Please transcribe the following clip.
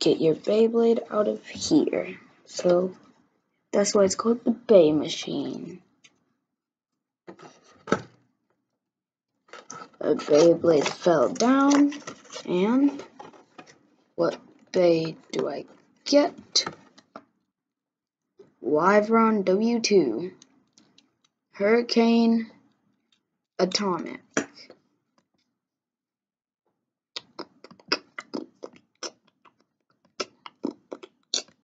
get your Beyblade out of here. So that's why it's called the Bey machine. A Beyblade fell down, and what Bey do I get? Wyvron W2 Hurricane Atomic.